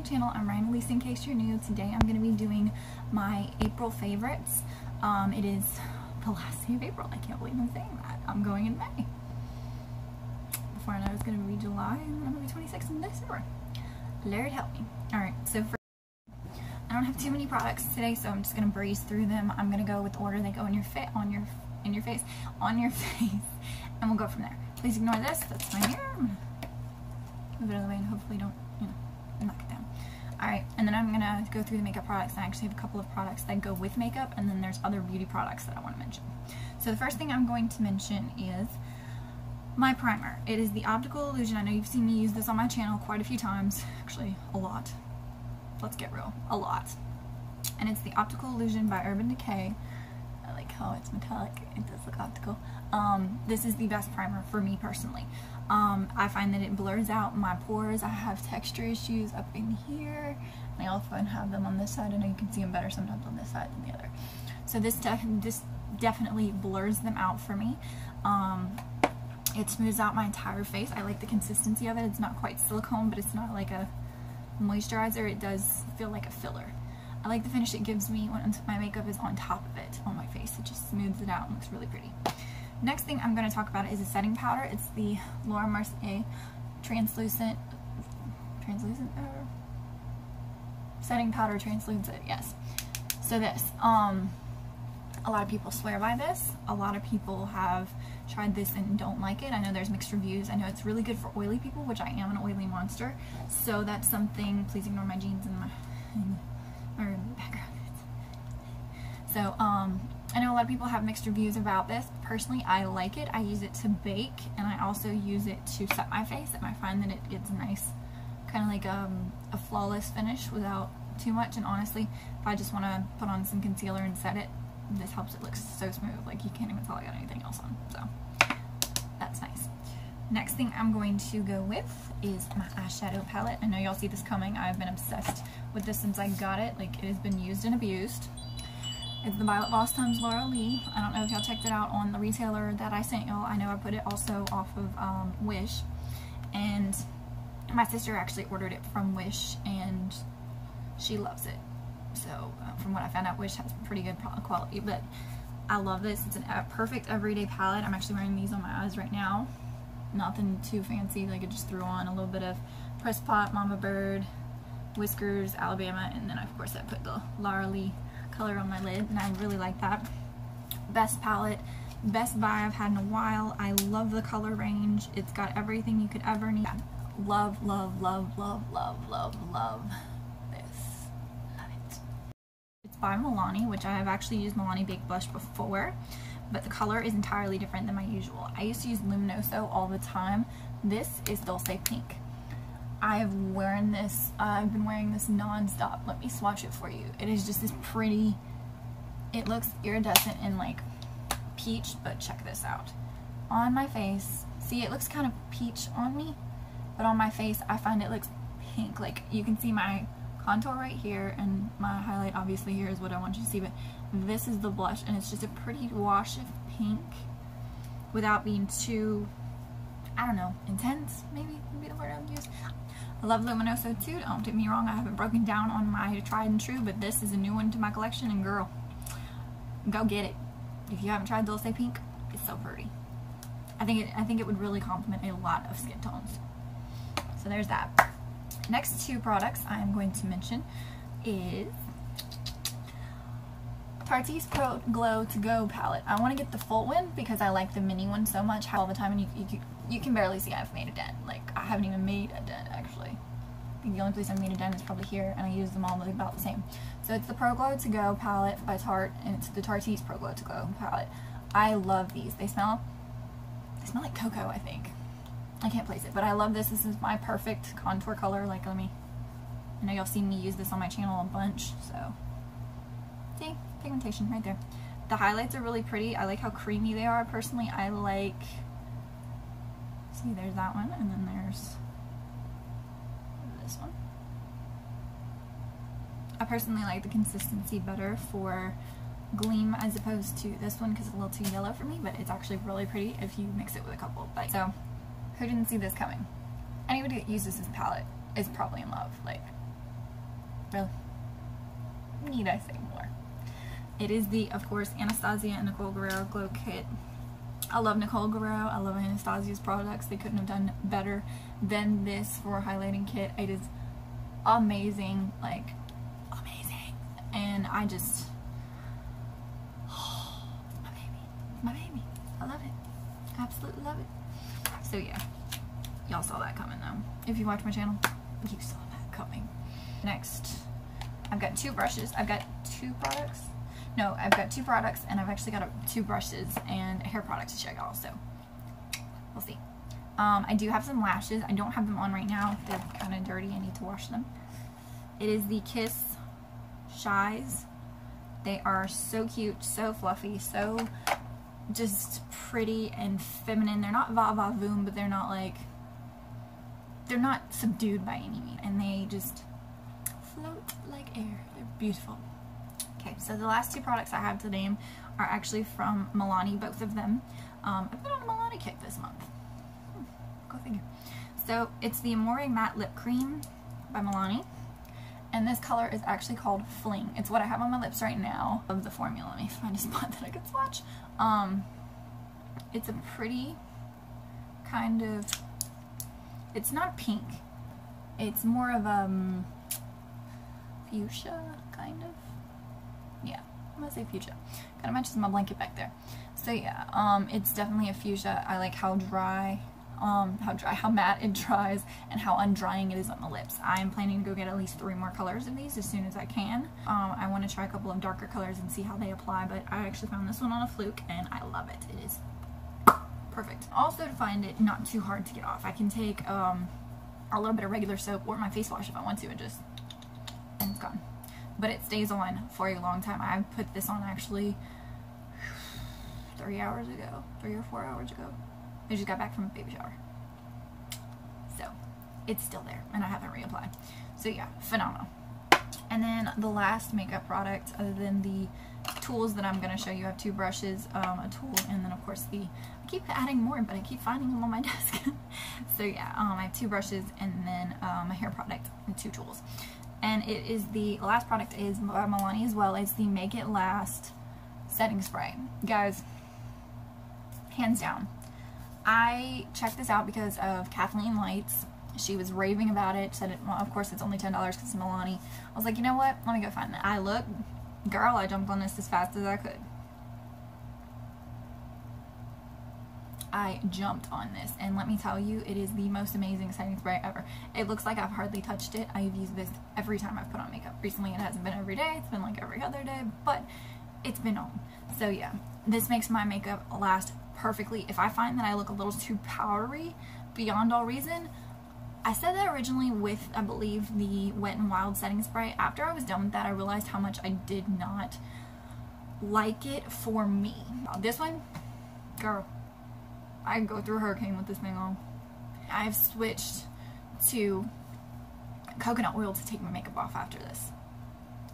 my channel. I'm Ryan Elyse in case you're new. Today I'm going to be doing my April favorites. Um, it is the last day of April. I can't believe I'm saying that. I'm going in May. Before I know it's going to be July and I'm going to be 26 in December. Lord help me. Alright, so for I don't have too many products today, so I'm just going to breeze through them. I'm going to go with the order they go in your fit on your in your face, on your face, and we'll go from there. Please ignore this. That's my hair. Move it out of the way and hopefully don't, you know, knock it down. Alright, and then I'm to go through the makeup products. I actually have a couple of products that go with makeup, and then there's other beauty products that I want to mention. So the first thing I'm going to mention is my primer. It is the Optical Illusion. I know you've seen me use this on my channel quite a few times. Actually, a lot. Let's get real. A lot. And it's the Optical Illusion by Urban Decay. I how it's metallic. It does look optical. Um, this is the best primer for me personally. Um, I find that it blurs out my pores. I have texture issues up in here. And I often have them on this side. And I you can see them better sometimes on this side than the other. So this, def this definitely blurs them out for me. Um, it smooths out my entire face. I like the consistency of it. It's not quite silicone, but it's not like a moisturizer. It does feel like a filler. I like the finish it gives me when my makeup is on top of it on my face. It just smooths it out and looks really pretty. Next thing I'm going to talk about is a setting powder. It's the Laura Mercier Translucent, translucent, uh, setting powder translucent, yes. So this, um, a lot of people swear by this. A lot of people have tried this and don't like it. I know there's mixed reviews. I know it's really good for oily people, which I am an oily monster. So that's something, please ignore my jeans and my. So, um, I know a lot of people have mixed reviews about this. Personally, I like it. I use it to bake, and I also use it to set my face, and I find that it gets a nice, kind of like um, a flawless finish without too much, and honestly, if I just want to put on some concealer and set it, this helps it look so smooth, like you can't even tell I got anything else on, so that's nice. Next thing I'm going to go with is my eyeshadow palette. I know y'all see this coming. I've been obsessed with this since I got it. Like, it has been used and abused. It's the Violet Voss times Laura Lee. I don't know if y'all checked it out on the retailer that I sent y'all. I know I put it also off of um, Wish. And my sister actually ordered it from Wish and she loves it. So uh, from what I found out, Wish has pretty good quality. But I love this. It's a perfect everyday palette. I'm actually wearing these on my eyes right now. Nothing too fancy. Like I just threw on a little bit of Press Pot, Mama Bird, Whiskers, Alabama, and then of course I put the Laura Lee color on my lid, and I really like that. Best palette, best buy I've had in a while. I love the color range. It's got everything you could ever need. Love, love, love, love, love, love, love this. Love it. It's by Milani, which I have actually used Milani Baked Blush before, but the color is entirely different than my usual. I used to use Luminoso all the time. This is Dolce Pink. I've worn this, uh, I've been wearing this non-stop. Let me swatch it for you. It is just this pretty, it looks iridescent and like peach, but check this out. On my face, see it looks kind of peach on me, but on my face I find it looks pink. Like you can see my contour right here and my highlight obviously here is what I want you to see, but this is the blush and it's just a pretty wash of pink without being too I don't know, intense, maybe would be the word I would use. I love Luminoso too, don't get me wrong, I haven't broken down on my tried and true, but this is a new one to my collection, and girl, go get it. If you haven't tried Dolce Pink, it's so pretty. I think it, I think it would really complement a lot of skin tones. So there's that. Next two products I am going to mention is Tarteist Pro Glow To Go palette. I want to get the full one because I like the mini one so much all the time and you, you, you can barely see I've made a dent. Like, I haven't even made a dent the only place I've made a dent is probably here and I use them all about the same. So it's the Pro Glow To Go palette by Tarte and it's the Tarteist Pro Glow To Go palette. I love these. They smell, they smell like cocoa I think. I can't place it, but I love this. This is my perfect contour color. Like, let me, I know y'all seen me use this on my channel a bunch, so. See? pigmentation right there. The highlights are really pretty. I like how creamy they are. Personally, I like, see there's that one, and then there's this one. I personally like the consistency better for Gleam as opposed to this one because it's a little too yellow for me, but it's actually really pretty if you mix it with a couple. But so, who didn't see this coming? Anybody that uses this palette is probably in love. Like, Really? Need I say more? It is the, of course, Anastasia and Nicole Guerriero Glow Kit. I love Nicole Guerriero. I love Anastasia's products. They couldn't have done better than this for a highlighting kit. It is amazing. Like. And I just, oh, my baby. My baby. I love it. Absolutely love it. So yeah, y'all saw that coming though. If you watch my channel, you saw that coming. Next, I've got two brushes. I've got two products. No, I've got two products and I've actually got a, two brushes and hair products to check out. So we'll see. Um, I do have some lashes. I don't have them on right now. They're kind of dirty. I need to wash them. It is the Kiss Shies. They are so cute, so fluffy, so just pretty and feminine. They're not va va voom, but they're not like, they're not subdued by any means. And they just float like air. They're beautiful. Okay, so the last two products I have to name are actually from Milani, both of them. Um, I've been on a Milani kick this month. Hmm, go figure. So it's the Amore Matte Lip Creme by Milani. And this color is actually called Fling. It's what I have on my lips right now of the formula. Let me find a spot that I can swatch. Um, it's a pretty kind of, it's not pink. It's more of a um, fuchsia, kind of. Yeah, I'm gonna say fuchsia. Kind of matches my blanket back there. So yeah, um, it's definitely a fuchsia. I like how dry, um, how dry, how matte it dries, and how undrying it is on the lips. I'm planning to go get at least three more colors of these as soon as I can. Um, I want to try a couple of darker colors and see how they apply, but I actually found this one on a fluke, and I love it. It is perfect. Also to find it not too hard to get off. I can take um, a little bit of regular soap or my face wash if I want to and just, and it's gone but it stays on for a long time. I put this on actually three hours ago, three or four hours ago. I just got back from a baby shower. So it's still there and I haven't reapplied. So yeah, phenomenal. And then the last makeup product other than the tools that I'm going to show you. I have two brushes, um, a tool, and then of course the, I keep adding more, but I keep finding them on my desk. so yeah, um, I have two brushes and then um, a hair product and two tools and it is the last product is by Milani as well. It's the Make It Last setting spray. Guys, hands down. I checked this out because of Kathleen Lights. She was raving about it, said it, well, of course it's only $10 because it's Milani. I was like, you know what, let me go find that. I looked, girl, I jumped on this as fast as I could. I jumped on this and let me tell you it is the most amazing setting spray ever. It looks like I've hardly touched it. I've used this every time I've put on makeup. Recently it hasn't been every day, it's been like every other day, but it's been on. So yeah, this makes my makeup last perfectly. If I find that I look a little too powdery beyond all reason, I said that originally with, I believe, the Wet n Wild setting spray. After I was done with that, I realized how much I did not like it for me. This one, girl, I go through a hurricane with this thing on. I've switched to coconut oil to take my makeup off after this.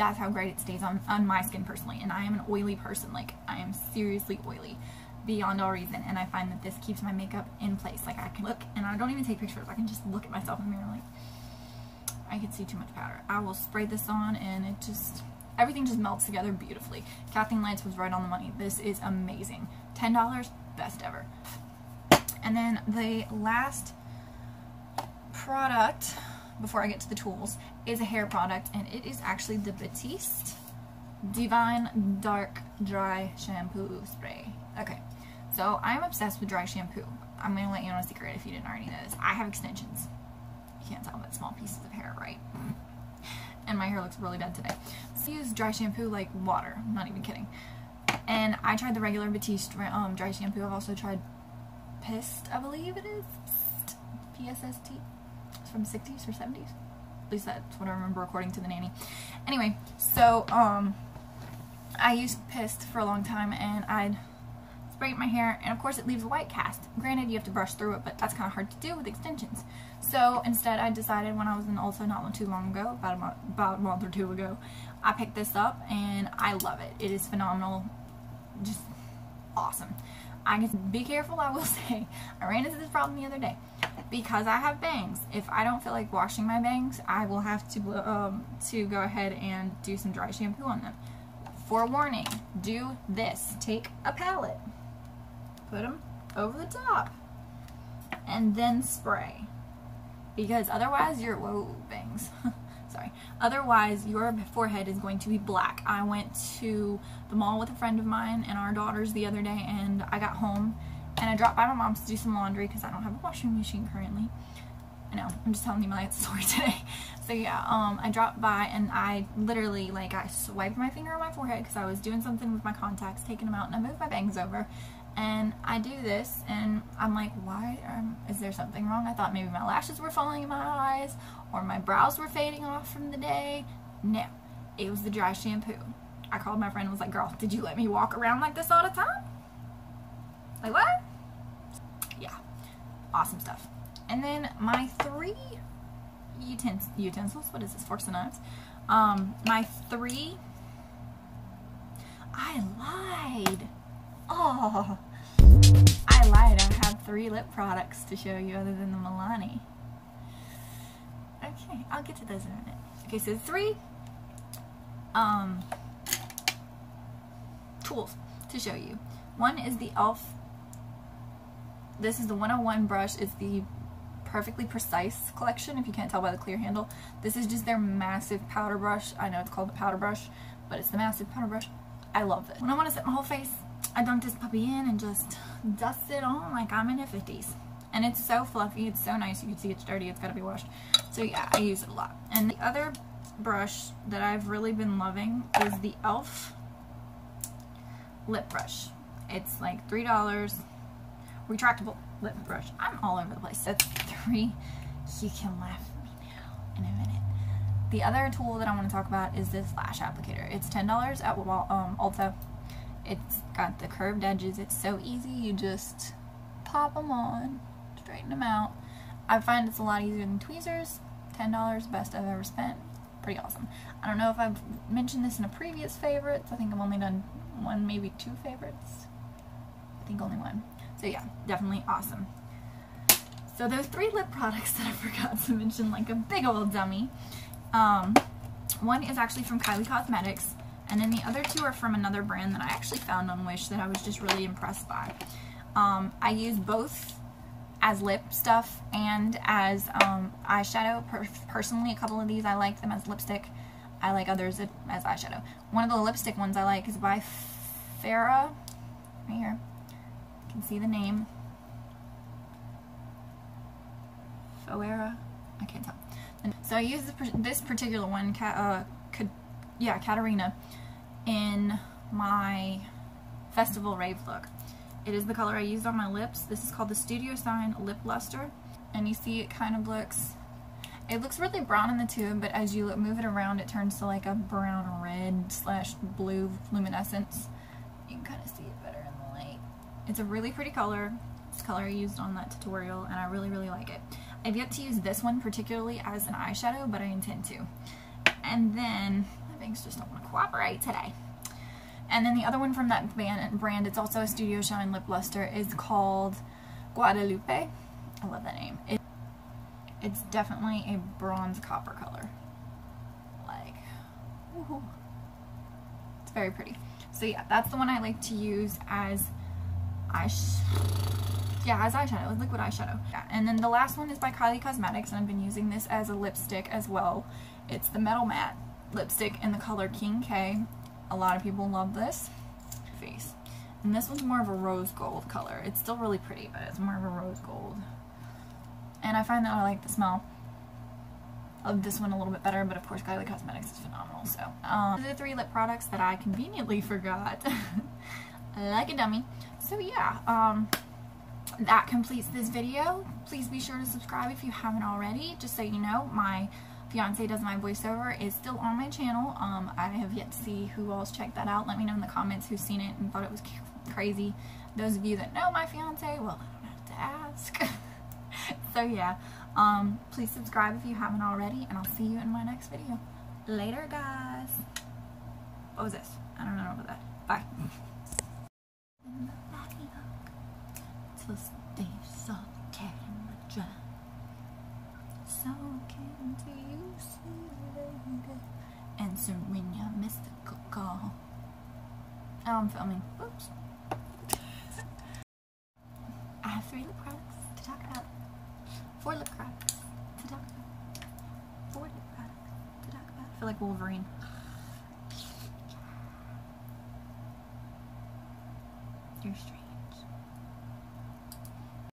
That's how great it stays on, on my skin personally. And I am an oily person. Like, I am seriously oily beyond all reason. And I find that this keeps my makeup in place. Like, I can look, and I don't even take pictures. I can just look at myself in the mirror like, I can see too much powder. I will spray this on and it just, everything just melts together beautifully. Kathleen Lights was right on the money. This is amazing. $10, best ever. And then the last product, before I get to the tools, is a hair product, and it is actually the Batiste Divine Dark Dry Shampoo Spray. Okay, so I'm obsessed with dry shampoo. I'm to let you know a secret if you didn't already know this. I have extensions. You can't tell, but small pieces of hair, right? and my hair looks really bad today. So I use dry shampoo like water. I'm not even kidding. And I tried the regular Batiste um, dry shampoo. I've also tried Pissed, I believe it is. P-S-S-T. From 60s or 70s. At least that's what I remember according to the nanny. Anyway, so, um, I used Pissed for a long time and I'd spray my hair and of course it leaves a white cast. Granted, you have to brush through it, but that's kind of hard to do with extensions. So instead, I decided when I was in Ulta not too long ago, about a, month, about a month or two ago, I picked this up and I love it. It is phenomenal. Just awesome. I can be careful, I will say. I ran into this problem the other day. Because I have bangs, if I don't feel like washing my bangs, I will have to um, to go ahead and do some dry shampoo on them. Forewarning, do this. Take a palette, put them over the top, and then spray. Because otherwise your, whoa, bangs. Sorry. Otherwise your forehead is going to be black. I went to the mall with a friend of mine and our daughters the other day and I got home and I dropped by my mom's to do some laundry because I don't have a washing machine currently. I know, I'm just telling you my story today. So yeah, um, I dropped by and I literally, like, I swiped my finger on my forehead because I was doing something with my contacts, taking them out, and I moved my bangs over. And I do this, and I'm like, why? Um, is there something wrong? I thought maybe my lashes were falling in my eyes, or my brows were fading off from the day. No, it was the dry shampoo. I called my friend and was like, girl, did you let me walk around like this all the time? Like, what? Yeah, awesome stuff. And then my three utens utensils, what is this, forks and knives? Um, my three, I lied. Oh, I lied. I have three lip products to show you other than the Milani. Okay, I'll get to those in a minute. Okay, so three um, tools to show you. One is the e.l.f. This is the 101 brush. It's the perfectly precise collection if you can't tell by the clear handle. This is just their massive powder brush. I know it's called the powder brush, but it's the massive powder brush. I love it. When I want to set my whole face, I dunk this puppy in and just dust it on like I'm in the 50s. And it's so fluffy. It's so nice. You can see it's dirty. It's got to be washed. So yeah, I use it a lot. And the other brush that I've really been loving is the e.l.f. lip brush. It's like $3. Retractable lip brush. I'm all over the place. That's three. You can laugh at me now in a minute. The other tool that I want to talk about is this lash applicator. It's $10 at um, Ulta. It's got the curved edges. It's so easy. You just pop them on, straighten them out. I find it's a lot easier than tweezers. $10, best I've ever spent. Pretty awesome. I don't know if I've mentioned this in a previous favorites. I think I've only done one, maybe two favorites. I think only one. So yeah, definitely awesome. So those three lip products that I forgot to mention like a big old dummy. Um, one is actually from Kylie Cosmetics, and then the other two are from another brand that I actually found on Wish that I was just really impressed by. Um, I use both as lip stuff and as um, eyeshadow. Per personally, a couple of these I like them as lipstick. I like others as eyeshadow. One of the lipstick ones I like is by Farrah, right here. Can see the name. Phoera? I can't tell. So I use this particular one, uh, yeah, Katarina, in my Festival Rave look. It is the color I used on my lips. This is called the Studio Shine Lip Luster. And you see it kind of looks, it looks really brown in the tube, but as you move it around, it turns to like a brown red slash blue luminescence. You can kind of see it better in the light. It's a really pretty color. It's the color I used on that tutorial, and I really, really like it. I've yet to use this one particularly as an eyeshadow, but I intend to. And then, my bangs just don't want to cooperate today. And then the other one from that brand, it's also a Studio Shine Lip Luster, is called Guadalupe. I love that name. It, it's definitely a bronze copper color. Like. It's very pretty. So yeah, that's the one I like to use as yeah, as eyeshadow, liquid eyeshadow. Yeah, and then the last one is by Kylie Cosmetics, and I've been using this as a lipstick as well. It's the Metal Matte lipstick in the color King K. A lot of people love this face. And this one's more of a rose gold color. It's still really pretty, but it's more of a rose gold. And I find that I like the smell of this one a little bit better, but of course Kylie Cosmetics is phenomenal. So, um, the three lip products that I conveniently forgot. like a dummy. So yeah, um, that completes this video. Please be sure to subscribe if you haven't already. Just so you know, my fiance does my voiceover is still on my channel. Um, I have yet to see who else checked that out. Let me know in the comments who's seen it and thought it was crazy. Those of you that know my fiance, well, I don't have to ask. so yeah, um, please subscribe if you haven't already, and I'll see you in my next video. Later, guys. What was this? I don't know about that. Bye. restless thieves all carrying my drum. So can't you see later? Answer And Serena, Mr. call. Oh, I'm filming. Oops.